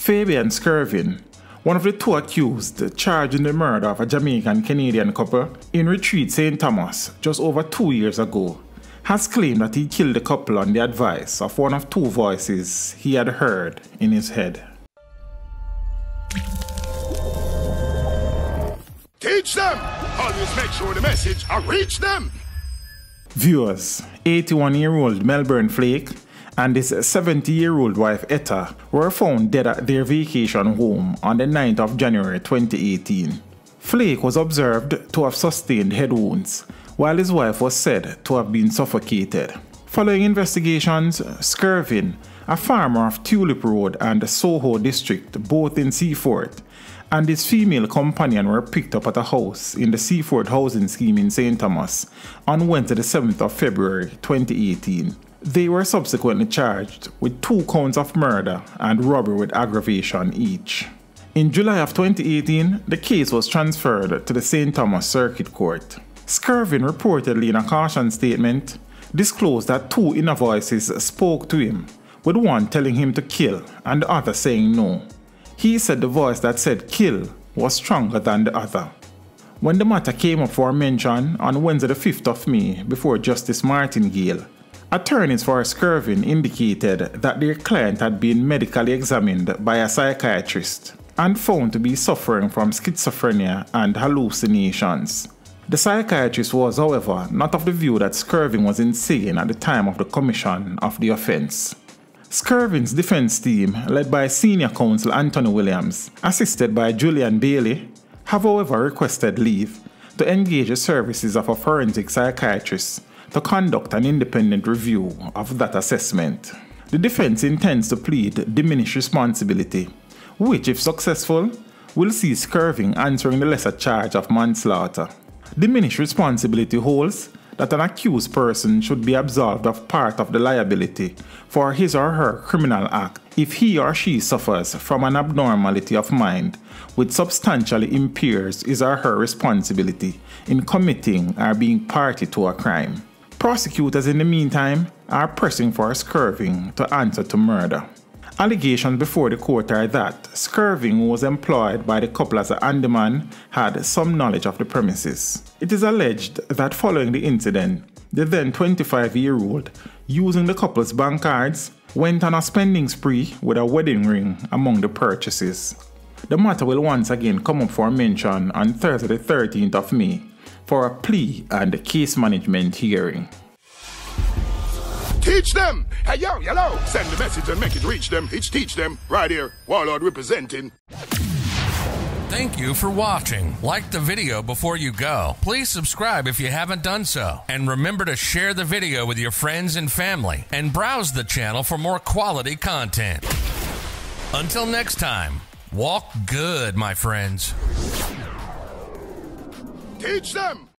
Fabian Skervin, one of the two accused charged in the murder of a Jamaican Canadian couple in Retreat St. Thomas just over two years ago, has claimed that he killed the couple on the advice of one of two voices he had heard in his head. Teach them! Always make sure the message I reach them! Viewers, 81 year old Melbourne Flake and his 70 year old wife Etta were found dead at their vacation home on the 9th of January 2018. Flake was observed to have sustained head wounds, while his wife was said to have been suffocated. Following investigations, Skervin, a farmer of Tulip Road and the Soho District, both in Seaforth, and his female companion were picked up at a house in the Seaforth housing scheme in St. Thomas on Wednesday, the 7th of February 2018. They were subsequently charged with two counts of murder and robbery with aggravation each. In July of 2018, the case was transferred to the St. Thomas Circuit Court. Skervin reportedly in a caution statement disclosed that two inner voices spoke to him, with one telling him to kill and the other saying no. He said the voice that said kill was stronger than the other. When the matter came up for mention on Wednesday the 5th of May before Justice Martin Gayle, attorneys for Skervin indicated that their client had been medically examined by a psychiatrist and found to be suffering from schizophrenia and hallucinations. The psychiatrist was, however, not of the view that Skervin was insane at the time of the commission of the offense. Skervin's defense team, led by senior counsel Anthony Williams, assisted by Julian Bailey, have however requested leave to engage the services of a forensic psychiatrist to conduct an independent review of that assessment. The defense intends to plead diminished responsibility, which, if successful, will see Skervin answering the lesser charge of manslaughter. Diminished responsibility holds that an accused person should be absolved of part of the liability for his or her criminal act if he or she suffers from an abnormality of mind which substantially impairs his or her responsibility in committing or being party to a crime. Prosecutors, in the meantime, are pressing for Skervin to answer to murder. Allegations before the court are that Skervin was employed by the couple as a handyman had some knowledge of the premises. It is alleged that following the incident, the then 25 year old, using the couple's bank cards, went on a spending spree with a wedding ring among the purchases. The matter will once again come up for mention on Thursday, the 13th of May, for a plea and case management hearing. Teach them! Hey, yo, hello! Send the message and make it reach them. It's teach them. Right here, Warlord representing. Thank you for watching. Like the video before you go. Please subscribe if you haven't done so. And remember to share the video with your friends and family. And browse the channel for more quality content. Until next time, walk good, my friends. Teach them!